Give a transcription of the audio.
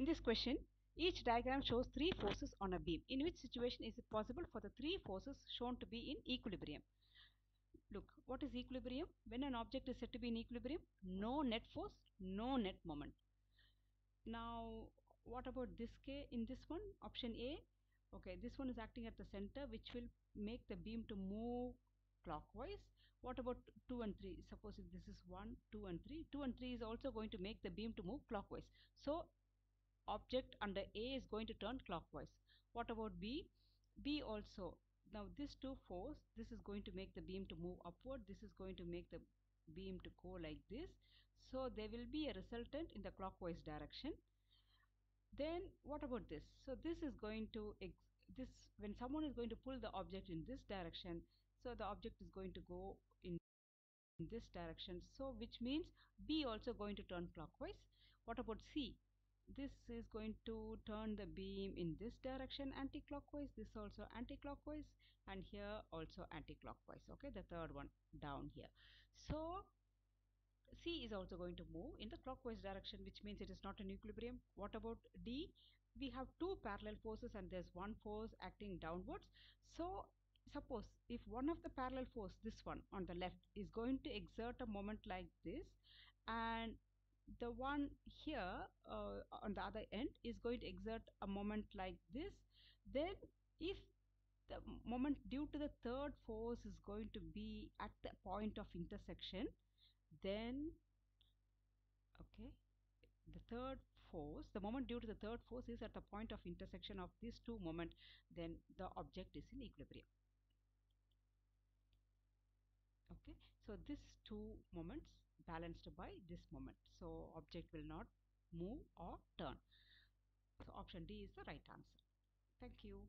In this question, each diagram shows three forces on a beam. In which situation is it possible for the three forces shown to be in equilibrium? Look, what is equilibrium? When an object is said to be in equilibrium, no net force, no net moment. Now, what about this K in this one? Option A. Okay, this one is acting at the center which will make the beam to move clockwise. What about 2 and 3? Suppose if this is 1, 2 and 3. 2 and 3 is also going to make the beam to move clockwise. So, object under A is going to turn clockwise. What about B? B also. Now this two force, this is going to make the beam to move upward. This is going to make the beam to go like this. So there will be a resultant in the clockwise direction. Then what about this? So this is going to, this when someone is going to pull the object in this direction, so the object is going to go in this direction. So which means B also going to turn clockwise. What about C? This is going to turn the beam in this direction anti-clockwise this also anti-clockwise and here also anti-clockwise. Okay the third one down here. So C is also going to move in the clockwise direction which means it is not in equilibrium. What about D? We have two parallel forces and there's one force acting downwards. So suppose if one of the parallel force this one on the left is going to exert a moment like this and the one here uh, on the other end is going to exert a moment like this. Then if the moment due to the third force is going to be at the point of intersection then okay the third force the moment due to the third force is at the point of intersection of these two moment then the object is in equilibrium. Okay so these two moments balanced by this moment. So object will not move or turn. So option D is the right answer. Thank you